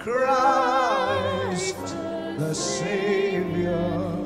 Christ the Savior.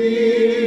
Filho.